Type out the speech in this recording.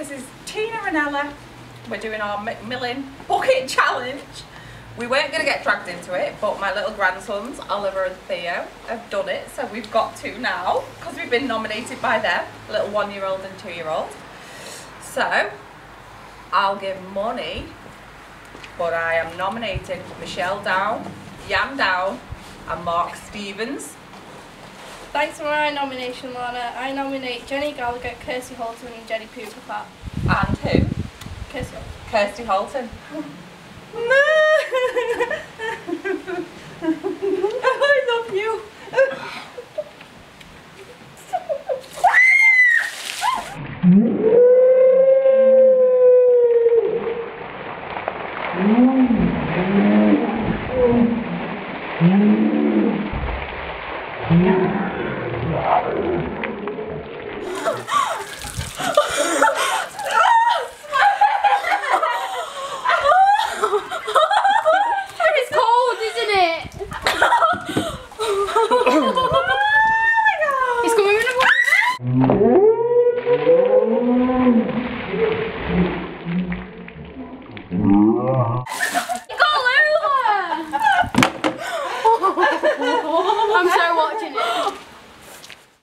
This is Tina and Ella. We're doing our Macmillan Bucket Challenge. We weren't going to get dragged into it, but my little grandsons, Oliver and Theo, have done it. So we've got to now, because we've been nominated by them, little one-year-old and two-year-old. So, I'll give money, but I am nominating Michelle Down, Yam Down, and Mark Stevens. Thanks for my nomination, Lana. I nominate Jenny Gallagher, Kirsty Holton and Jenny Poopapat. And who? Kirsty Holton. Kirsty Holton. I love you. Yeah. I'm sorry.